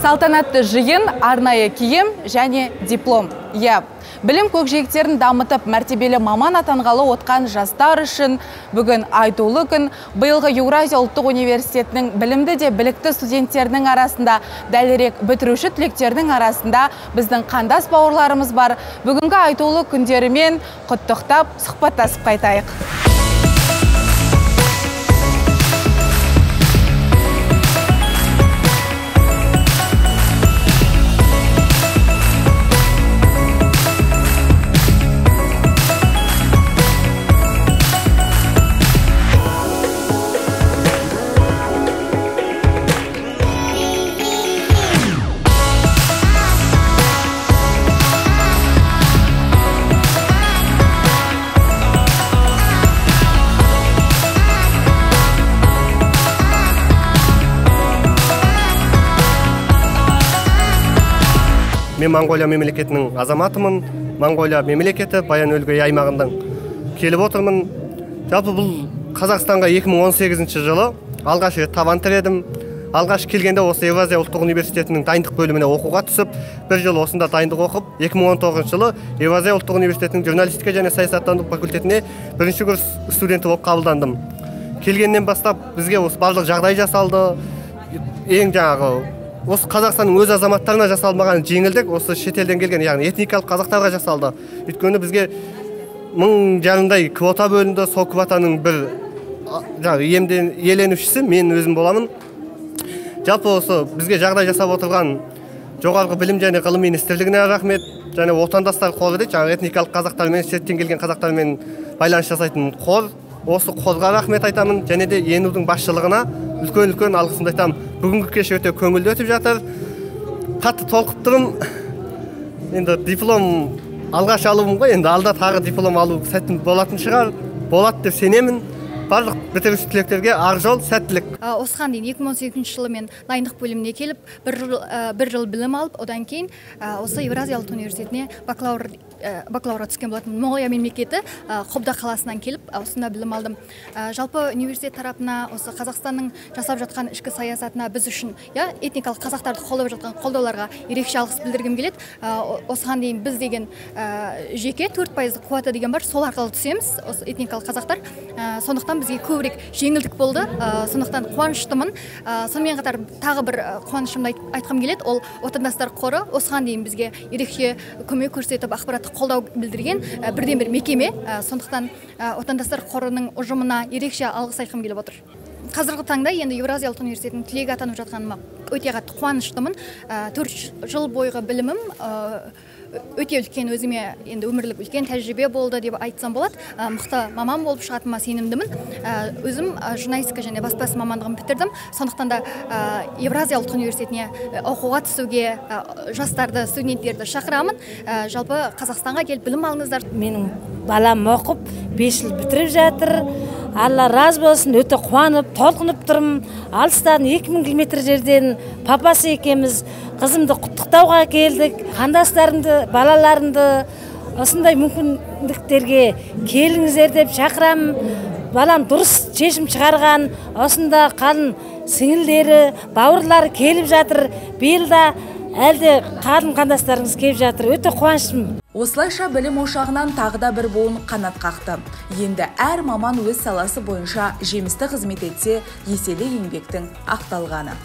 салтанатты жиын арнайы киім және диплом. Иә. Білім көкжиектерін дамытып мәртебелі маман атанғалы отқан жастар үшін бүгін айтулы күн. Биылғы еуразия ұлттық университетінің білімді де білікті студенттерінің арасында дәлірек бітіруші түлектердің арасында біздің қандас бауырларымыз бар. Бүгінгі айтулы күндерімен құттықтап сұхбаттасып қайтайық. Мен моңғолия мемлекетінің азаматымын. Моңғолия мемлекеті баян өлгей аймағынан келіп отырмын. Жалпы бұл қазақстанға 2018 жылы алғаш рет табан тіредім. Алғаш келгенде осы евразия ұлттық университетінің дайындық бөліміне оқуға түсіп бір жыл осында дайындық оқып 2019 жылы евразия ұлттық университетінің журналистика және саясаттану факультетіне бірінші курс студенті болып қабылдандым. Келгеннен бастап бізге осы барлық жағдай жасалды. Ең жаңағы осы қазақстанның өз азаматтарына жасалмаған жеңілдік осы шетелден келген яғни этникалық қазақтарға жасалды. Өйткені бізге мың жарымдай квота бөлінді сол квотаның бір жаңағы иеленушісі мен өзім боламын. Жалпы осы бізге жағдай жасап отырған жоғарғы білім және ғылым министрлігіне рахмет және отандастар қоры дейді жаңағы этникалық қазақтармен шеттен келген қазақтармен байланыс жасайтын қор. Осы қорға рахмет айтамын және де енудің басшылығына үлкен үлкен алғысымды айтамын. Бүгінгі кеш өте көңілді өтіп жатыр қатты толқып тұрмын енді диплом алғаш алуым ғой енді алда тағы диплом алу сәтім болатын шығар болады деп сенемін барлық бітіруші түлектерге ақ жол сәттілік осыған дейін 2018 жылы мен дайындық бөліміне келіп бір жыл, бір жыл білім алып одан кейін осы евразия ұлттық университетіне бакалавр бакалаврға түскен болатынмын монғолия мемлекеті қобда қаласынан келіп осында білім алдым. Жалпы университет тарапына осы қазақстанның жасап жатқан ішкі саясатына біз үшін иә этникалық қазақтарды қолдап жатқан қолдауларға ерекше алғыс білдіргім келеді. Осыған дейін біз деген жеке төрт пайыздық квота деген бар. Сол арқылы түсеміз осы этникалық қазақтар. Сондықтан бізге көбірек жеңілдік болды. Ә, сондықтан қуаныштымын. Ә, сонымен қатар тағы бір қуанышымды айтқым келеді. Ол отандастар қоры осыған дейін бізге ерекше көмек көрсетіп ақпараттық қолдау білдірген ә, бірден бір мекеме сондықтан отандастар қорының ұжымына ерекше алғыс айтқым келіп отыр. Қазіргі таңда енді еуразия ұлттық университетінің түлегі атанып жатқаныма өте қатты қуаныштымын. Төрт жыл бойғы білімім өте үлкен өзіме енді өмірлік үлкен тәжірибе болды деп айтсам болады. Мықты маман болып шығатыныма сенімдімін. Өзім журналистика және баспасы мамандығын бітірдім. Сондықтан да евразия ұлттық университетіне оқуға түсуге жастарды студенттерді шақырамын. Жалпы қазақстанға келіп білім алыңыздар. Менің балам оқып бес жыл бітіріп жатыр. Алла разы болсын өте қуанып толқынып тұрмын. Алыстан екі мың километр жерден папасы екеуміз қызымды құттықтауға келдік. Қандастарымды балаларымды осындай мүмкіндіктерге келіңіздер деп шақырамын. Балам дұрыс шешім шығарған осында қалың сіңілдері бауырлары келіп жатыр. Биыл да әлде қарым қандастарыңыз келіп жатыр өте қуаныштымын. Осылайша білім ошағынан тағы да бір буын қанат қақты. Енді әр маман өз саласы бойынша жемісті қызмет етсе еселі еңбектің ақталғаны.